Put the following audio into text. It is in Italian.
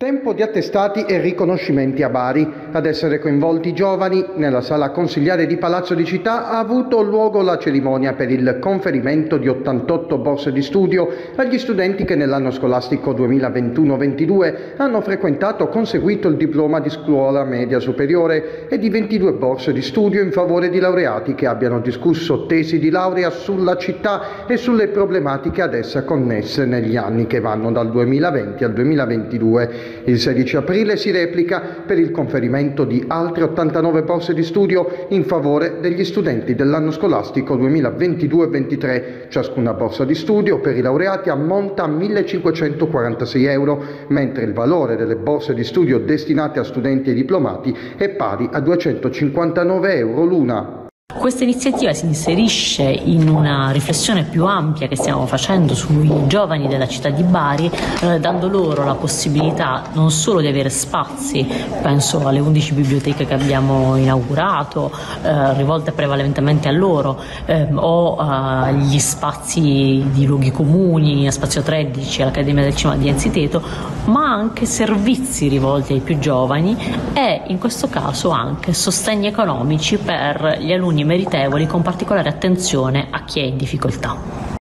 Tempo di attestati e riconoscimenti a Bari. Ad essere coinvolti i giovani, nella sala consigliare di Palazzo di Città ha avuto luogo la cerimonia per il conferimento di 88 borse di studio agli studenti che nell'anno scolastico 2021-22 hanno frequentato o conseguito il diploma di scuola media superiore e di 22 borse di studio in favore di laureati che abbiano discusso tesi di laurea sulla città e sulle problematiche ad essa connesse negli anni che vanno dal 2020 al 2022. Il 16 aprile si replica per il conferimento di altre 89 borse di studio in favore degli studenti dell'anno scolastico 2022-23. Ciascuna borsa di studio per i laureati ammonta a 1.546 euro, mentre il valore delle borse di studio destinate a studenti e diplomati è pari a 259 euro l'una. Questa iniziativa si inserisce in una riflessione più ampia che stiamo facendo sui giovani della città di Bari, eh, dando loro la possibilità non solo di avere spazi, penso alle 11 biblioteche che abbiamo inaugurato, eh, rivolte prevalentemente a loro, eh, o agli spazi di luoghi comuni, a Spazio 13, all'Accademia del Cinema di Enziteto, ma anche servizi rivolti ai più giovani e in questo caso anche sostegni economici per gli alunni meritevoli con particolare attenzione a chi è in difficoltà.